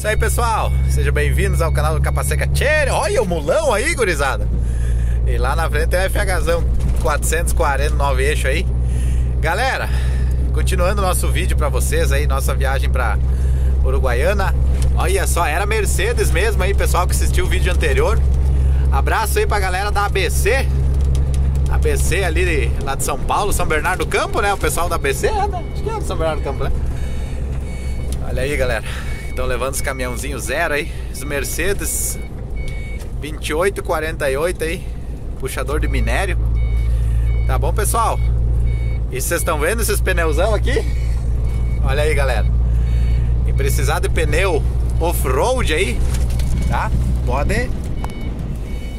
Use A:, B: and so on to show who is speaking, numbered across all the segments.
A: Isso aí, pessoal. Sejam bem-vindos ao canal do Capaceca Channel. Olha o mulão aí, gurizada. E lá na frente tem o FHzão 449 eixo aí. Galera, continuando nosso vídeo para vocês aí, nossa viagem para Uruguaiana. Olha só, era Mercedes mesmo aí, pessoal que assistiu o vídeo anterior. Abraço aí pra galera da ABC. ABC ali de, lá de São Paulo, São Bernardo do Campo, né? O pessoal da ABC, é, né? Acho que é São Bernardo do Campo, né? Olha aí, galera. Estão levando os caminhãozinhos zero aí. Os Mercedes 2848 aí. Puxador de minério. Tá bom, pessoal? E vocês estão vendo esses pneuzão aqui? Olha aí, galera. E precisar de pneu off-road aí, tá? Pode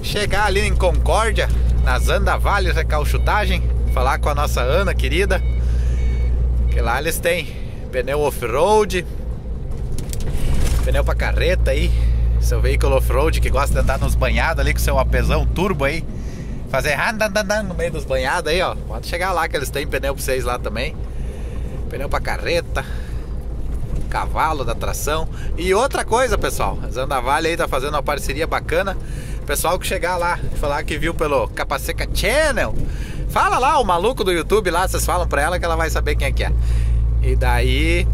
A: chegar ali em Concórdia, na Zanda Vale Recalchutagem, falar com a nossa Ana querida. Que lá eles têm pneu off-road, pneu para carreta aí, seu veículo off-road que gosta de andar nos banhados ali com seu apesão turbo aí, fazer no meio dos banhados aí, ó. Pode chegar lá que eles têm pneu para vocês lá também. Pneu para carreta, cavalo da tração. E outra coisa, pessoal, a Zanda Vale aí tá fazendo uma parceria bacana. Pessoal que chegar lá e falar que viu pelo Capaceca Channel, fala lá, o maluco do YouTube lá, vocês falam pra ela que ela vai saber quem é que é. E daí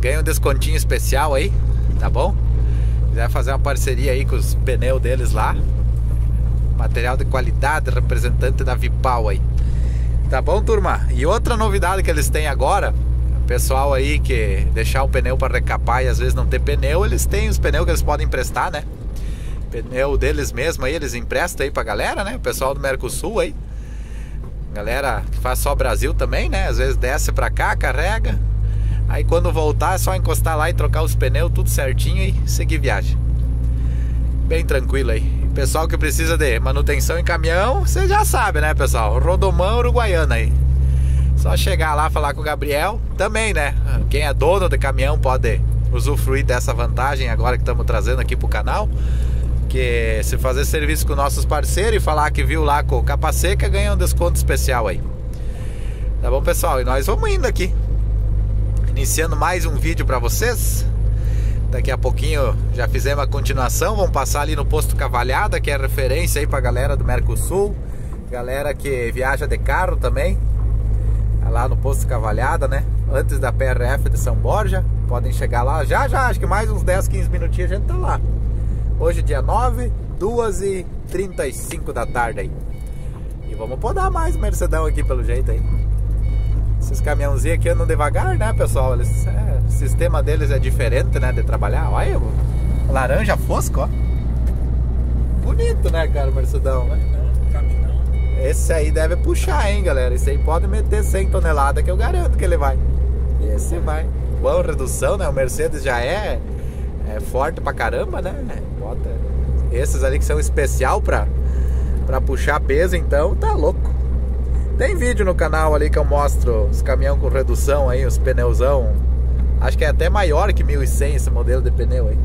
A: ganha um descontinho especial aí, tá bom? Quiser fazer uma parceria aí com os pneus deles lá. Material de qualidade, representante da Vipal aí. Tá bom, turma? E outra novidade que eles têm agora, pessoal aí que deixar o pneu para recapar e às vezes não ter pneu, eles têm os pneus que eles podem emprestar, né? Pneu deles mesmo aí, eles emprestam aí pra galera, né? O pessoal do Mercosul aí. Galera que faz só Brasil também, né? Às vezes desce pra cá, carrega. Aí quando voltar é só encostar lá e trocar os pneus tudo certinho e seguir viagem. Bem tranquilo aí. Pessoal que precisa de manutenção em caminhão, você já sabe, né, pessoal? Rodomão Uruguaiana aí. Só chegar lá falar com o Gabriel. Também, né? Quem é dono de caminhão pode usufruir dessa vantagem agora que estamos trazendo aqui pro canal. Que se fazer serviço com nossos parceiros e falar que viu lá com o Capa Seca, ganha um desconto especial aí. Tá bom, pessoal? E nós vamos indo aqui. Iniciando mais um vídeo para vocês. Daqui a pouquinho já fizemos a continuação. Vamos passar ali no posto Cavalhada, que é referência aí pra galera do Mercosul. Galera que viaja de carro também. Tá lá no posto Cavalhada, né? Antes da PRF de São Borja. Podem chegar lá já, já. Acho que mais uns 10, 15 minutinhos a gente tá lá. Hoje, dia 9, 2 e 35 da tarde aí. E vamos podar mais Mercedão aqui pelo jeito aí. Esses caminhãozinhos aqui andam devagar, né, pessoal? Eles, é, o sistema deles é diferente, né, de trabalhar. Olha, laranja fosco, ó. Bonito, né, cara, o Mercedão, né? Esse aí deve puxar, hein, galera. Esse aí pode meter 100 toneladas que eu garanto que ele vai. Esse vai. Boa redução, né? O Mercedes já é, é forte pra caramba, né? Bota esses ali que são especial pra, pra puxar peso, então tá louco. Tem vídeo no canal ali que eu mostro os caminhão com redução aí, os pneuzão. Acho que é até maior que 1100 esse modelo de pneu aí.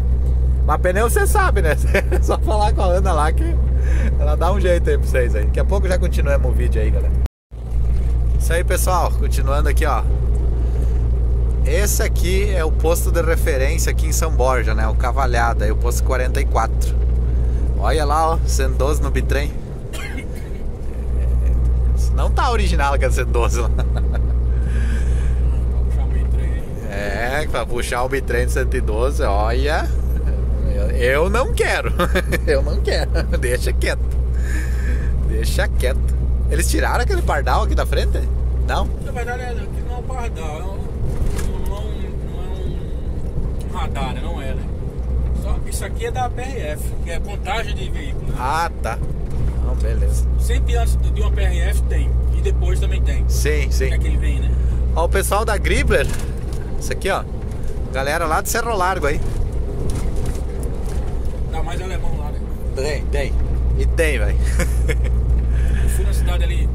A: Mas pneu você sabe, né? É só falar com a Ana lá que ela dá um jeito aí pra vocês aí. Daqui a pouco já continuamos o vídeo aí, galera. Isso aí, pessoal. Continuando aqui, ó. Esse aqui é o posto de referência aqui em São Borja, né? O Cavalhada, aí o posto 44. Olha lá, ó, 112 no bitrem. Não tá original aquele 112 lá. É, pra puxar o bitrem de 112, olha. Eu não quero. Eu não quero. Deixa quieto. Deixa quieto. Eles tiraram aquele pardal aqui da frente? Não?
B: Na verdade, aqui não é um pardal. É um, não, é um, é radar, né? Não é, né? Só, isso aqui é da PRF, que é contagem de veículos. Né?
A: Ah, tá. Não, beleza.
B: Sempre antes de uma PRF tem. E depois também tem.
A: Sim, sim.
B: É que ele vem, né?
A: Ó, o pessoal da Gribler. Isso aqui, ó. Galera lá de Cerro Largo aí.
B: Dá mais alemão lá, né?
A: Tem, tem. E tem, velho.
B: Eu fui na cidade ali,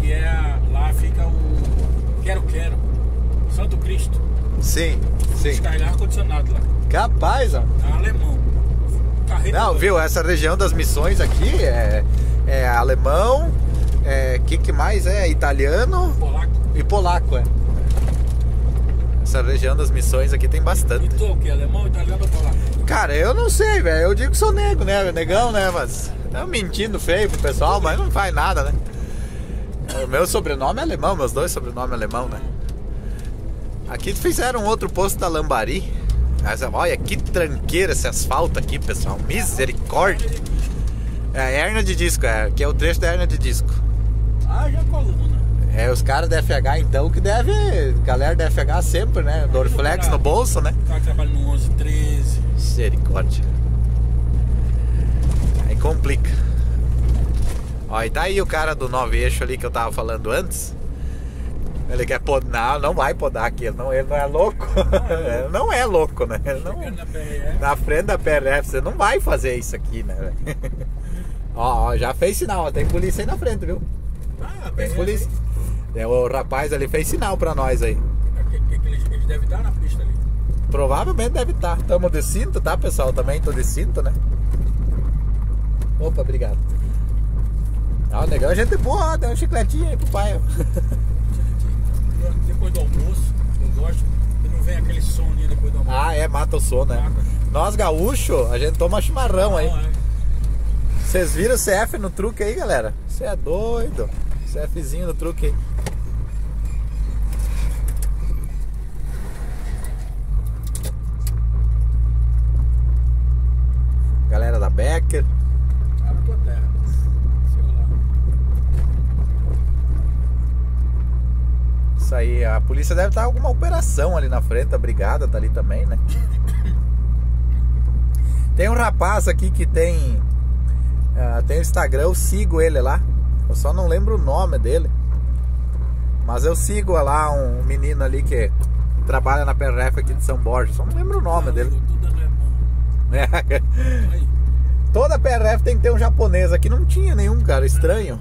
B: que é. Lá fica o. Quero Quero. Santo Cristo.
A: Sim, sim.
B: Descarregar ar-condicionado lá.
A: Capaz, ó.
B: É alemão. Carreta
A: Não,
B: toda.
A: viu? Essa região das missões aqui é, é alemão, é que que mais é? Italiano
B: Polaco.
A: e polaco, é. Essa região das missões aqui tem
B: E
A: bastante.
B: tu, o que? Alemão, italiano ou polaco?
A: Cara, eu não sei, velho. Eu digo que sou negro, né? Negão, né? Mas tá mentindo feio pro pessoal, mas não faz nada, né? O meu sobrenome é alemão, meus dois sobrenomes é alemão, né? Aqui fizeram outro posto da Lambari. Mas olha que tranqueira esse asfalto aqui, pessoal. Misericórdia. É a hernia de disco, é, que é o trecho da hernia de disco.
B: Ah, já coluna.
A: É, os caras da FH então que deve. Galera da FH sempre, né? Dorflex no bolso, né?
B: O cara que trabalha no 11, 13.
A: Misericórdia. Aí complica. Ó, e tá aí o cara do nove eixo ali que eu tava falando antes. Ele quer podar. Não, não vai podar aqui. Ele não, ele não é louco. Ele não é louco, né? Ele não,
B: na
A: frente da PRF, você não vai fazer isso aqui, né? ó, ó, já fez sinal. ó, Tem polícia aí na frente, viu?
B: Ah,
A: Tem polícia. É, O rapaz ali fez sinal pra nós aí.
B: Que eles, eles devem estar na pista ali.
A: Provavelmente deve estar. Tamo de cinto, tá, pessoal? Também tô de cinto, né? Opa, obrigado. Ah, o negão é gente boa, ó, deu um chicletinho aí pro pai.
B: Depois do almoço, eu gosto. Não vem aquele som ali depois do almoço.
A: Ah, é, mata o sono, né? Nós gaúcho, a gente toma chimarrão aí.
B: Não, é.
A: Vocês viram o CF no truque aí, galera? Você é doido. CFzinho no truque aí. Galera da Becker. Isso aí, a polícia deve estar alguma operação ali na frente, a brigada tá ali também, né? Tem um rapaz aqui que tem ah, tem o Instagram, eu sigo ele lá. Eu só não lembro o nome dele. Mas eu sigo lá um menino ali que trabalha na PRF aqui de São Borja. Só não lembro o nome
B: Ah,
A: dele.
B: Aí.
A: Toda PRF tem que ter um japonês. Aqui não tinha nenhum, cara. Estranho.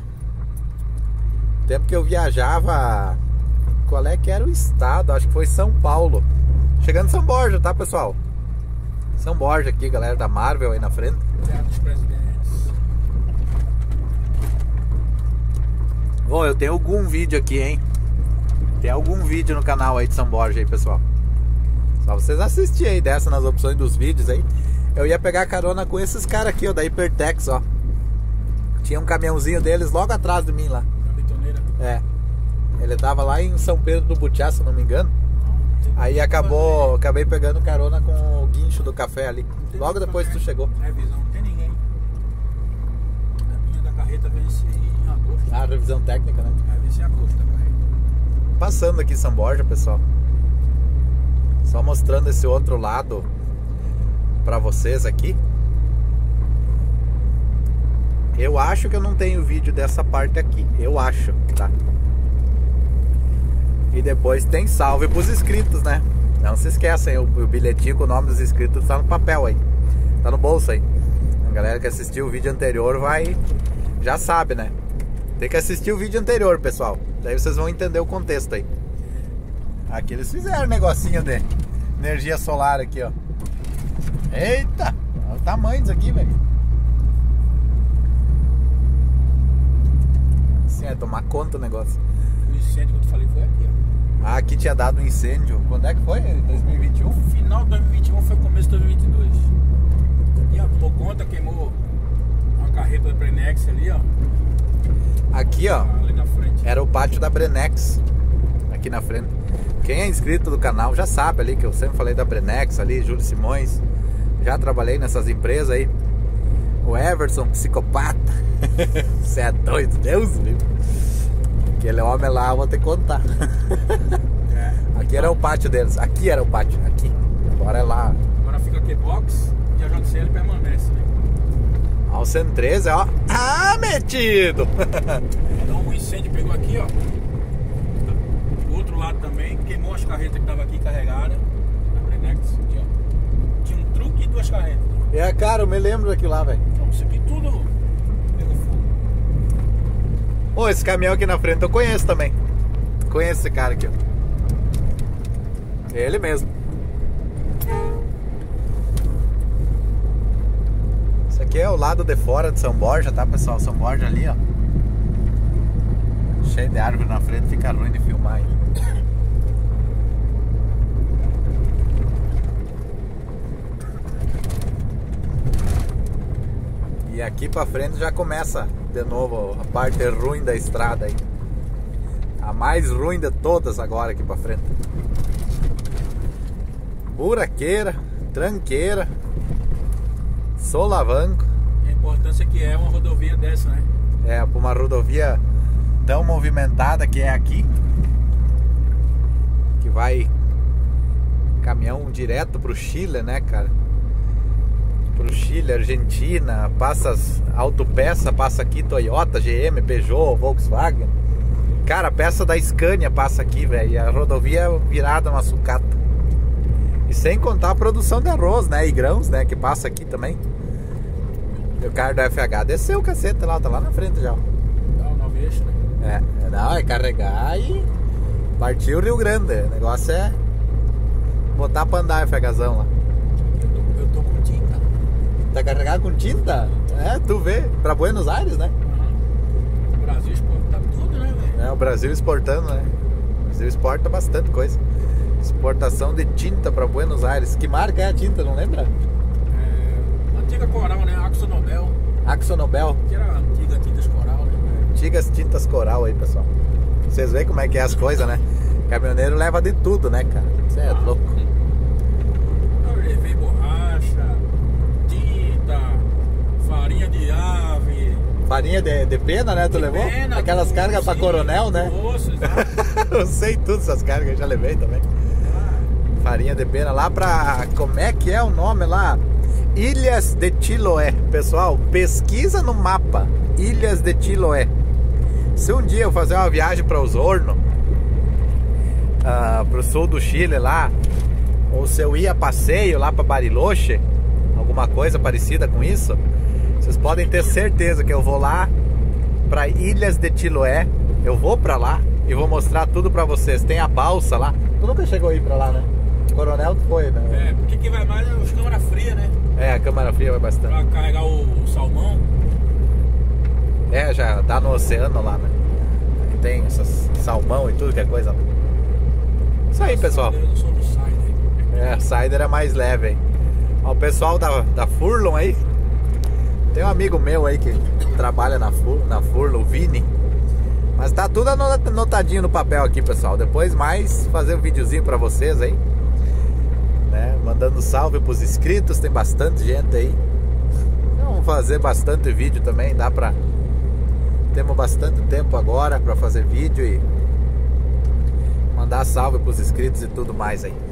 A: Tempo que eu viajava. Qual é que era o estado? Acho que foi São Paulo. Chegando em São Borja, tá, pessoal? São Borja aqui, galera da Marvel aí na frente.
B: Terra dos
A: Bom, eu tenho algum vídeo aqui, hein? Tem algum vídeo no canal aí de São Borja aí, pessoal. Só vocês assistirem aí dessa nas opções dos vídeos aí. Eu ia pegar carona com esses caras aqui, ó, da Hypertex, ó. Tinha um caminhãozinho deles logo atrás de mim lá.
B: Na betoneira.
A: É. Ele tava lá em São Pedro do Butiá, se eu não me engano. Aí acabou, acabei pegando carona com o guincho do café ali. Logo depois que tu chegou.
B: Revisão, não tem ninguém. A minha da carreta vence em agosto.
A: Ah, revisão técnica, né?
B: Em agosto a carreta.
A: Passando aqui em São Borja, pessoal. Só mostrando esse outro lado pra vocês aqui. Eu acho que eu não tenho vídeo dessa parte aqui. Eu acho, tá? E depois tem salve pros inscritos, né? Não se esqueçam, o, o bilhetinho com o nome dos inscritos tá no papel aí. Tá no bolso aí. A galera que assistiu o vídeo anterior vai. Já sabe, né? Tem que assistir o vídeo anterior, pessoal. Daí vocês vão entender o contexto aí. Aqui eles fizeram um negocinho de energia solar aqui, ó. Eita! Olha o tamanho disso aqui, velho. Assim, é tomar conta do negócio.
B: O incêndio que eu falei foi aqui, ó.
A: Ah, aqui tinha dado um incêndio. Quando é que foi? Em 2021?
B: Final de 2021 foi começo de 2022. E tomou conta, queimou carreta da Prenex ali, ó.
A: Aqui, ó.
B: Ali na frente.
A: Era o pátio da Brenex. Aqui na frente. Quem é inscrito do canal já sabe ali que eu sempre falei da Brenex ali, Júlio Simões. Já trabalhei nessas empresas aí. O Everson, psicopata. Você é doido, Deus livre. Aquele homem lá, eu vou ter que contar.
B: É.
A: Aqui era o pátio deles. Aqui era o pátio. Aqui. Agora é lá.
B: Agora fica aqui box e a JCL permanece, né?
A: Ó, o 113, ó. Ah, metido!
B: Então o incêndio pegou aqui, ó. Do outro lado também, queimou as carretas que estavam aqui carregadas. Na Prenex, aqui, ó. Tinha um truque e duas carretas.
A: É, cara, eu me lembro daquilo lá, velho.
B: Então isso aqui tudo pegou fogo.
A: Ô, esse caminhão aqui na frente eu conheço também. Conheço esse cara aqui, ó. Ele mesmo. aqui é o lado de fora de São Borja, tá pessoal? São Borja ali, ó. Cheio de árvore na frente, fica ruim de filmar aí. E aqui pra frente já começa de novo a parte ruim da estrada aí. A mais ruim de todas agora aqui pra frente. Buraqueira, tranqueira solavanco.
B: A importância que é uma rodovia dessa, né?
A: É, uma rodovia tão movimentada que é aqui. Que vai caminhão direto pro Chile, né, cara? Pro Chile, Argentina, passa autopeça, passa aqui Toyota, GM, Peugeot, Volkswagen. Cara, a peça da Scania passa aqui, velho. E a rodovia é virada uma sucata. E sem contar a produção de arroz, né? E grãos, né? Que passa aqui também. E o carro do FH desceu o cacete lá, tá lá na frente já.
B: Dá o nove eixo,
A: né? É, não, é carregar e partiu o Rio Grande. O negócio é botar pra andar o FHzão lá.
B: Eu tô, eu tô com tinta.
A: Tá carregado com tinta? É, tu vê. Pra Buenos Aires, né?
B: Uhum. O Brasil exporta tudo, né, velho?
A: É, o Brasil exportando, né? O Brasil exporta bastante coisa. Exportação de tinta para Buenos Aires. Que marca é a tinta, não lembra?
B: É, antiga Coral, né? Axonobel.
A: Axonobel.
B: Que era antiga tintas Coral, né?
A: Antigas tintas Coral aí, pessoal. Vocês veem como é que é as coisas, né? Caminhoneiro leva de tudo, né, cara? Você é louco.
B: Eu levei borracha, tinta, farinha de ave.
A: Farinha de, de pena, né? Tu
B: de
A: levou?
B: Pena,
A: Aquelas cargas
B: sim,
A: coronel, né?
B: Osso, exato.
A: Eu sei tudo essas cargas, já levei também. Farinha de pena lá pra. Como é que é o nome lá? Ilhas de Chiloé. Pessoal, pesquisa no mapa. Ilhas de Chiloé. Se um dia eu fazer uma viagem para Osorno, uh, pro sul do Chile lá, ou se eu ir a passeio lá para Bariloche, alguma coisa parecida com isso, vocês podem ter certeza que eu vou lá para Ilhas de Chiloé. Eu vou para lá e vou mostrar tudo para vocês. Tem a balsa lá. Tu nunca chegou aí para lá, né? Coronel foi,
B: né? É, porque quem vai mais é os câmara fria, né?
A: É, a câmara fria vai bastante.
B: Pra carregar o, o salmão.
A: É, já dá no oceano lá, né? Tem essas salmão e tudo que é coisa. Isso aí, pessoal.
B: Eu sou do Cider.
A: É, Cider é mais leve, hein? Ó, o pessoal da, da Furlon aí. Tem um amigo meu aí que trabalha na, Fur, na Furlon, o Vini. Mas tá tudo anotadinho no papel aqui, pessoal. Depois mais fazer um videozinho pra vocês aí. Mandando salve pros inscritos, tem bastante gente aí. Vamos fazer bastante vídeo também, dá pra... Temos bastante tempo agora pra fazer vídeo e mandar salve pros inscritos e tudo mais aí.